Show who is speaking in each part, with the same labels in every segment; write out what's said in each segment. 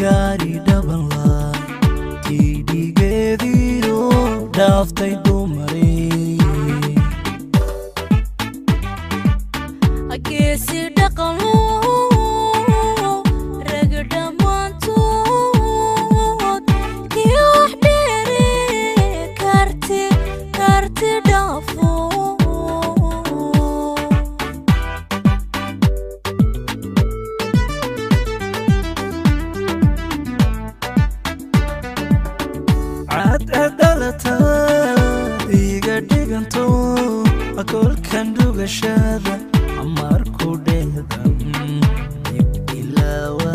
Speaker 1: gari
Speaker 2: da bangla ti di ge di ro daf tai dum
Speaker 1: cadcadalata iga dhiganto kolkan dhugashada amarku dheedan dib ilaawa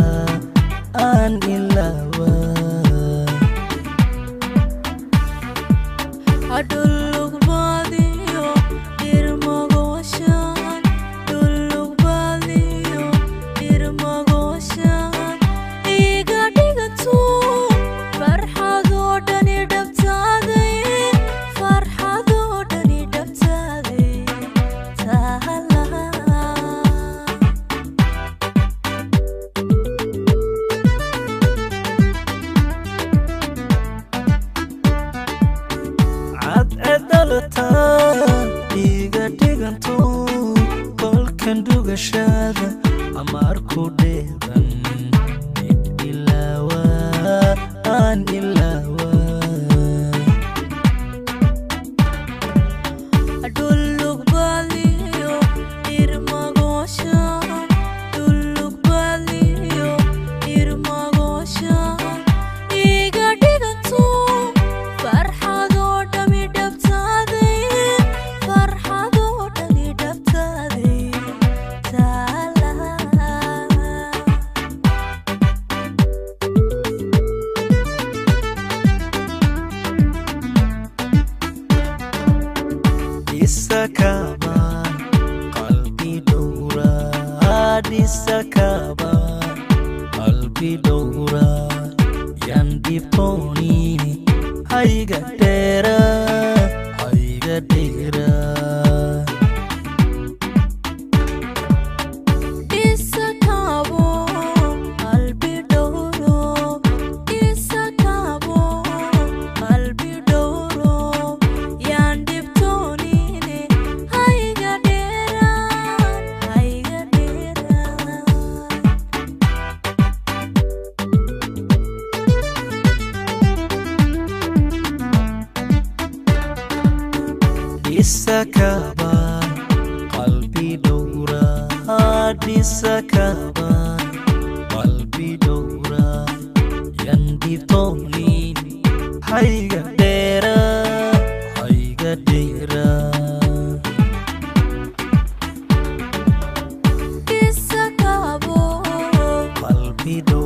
Speaker 2: iga
Speaker 1: dhiganto kolkan dhugashada amarku dheedan dib ilaawa aan Dhowra Disakaba qalbi dhowra yan dhibtoonini hayga dheera hayga dheera
Speaker 2: sakaba qalbi dora hati sakaba qalbi dora yang ditolin hai gadera
Speaker 1: hai gadera kisah kabo qalbi dora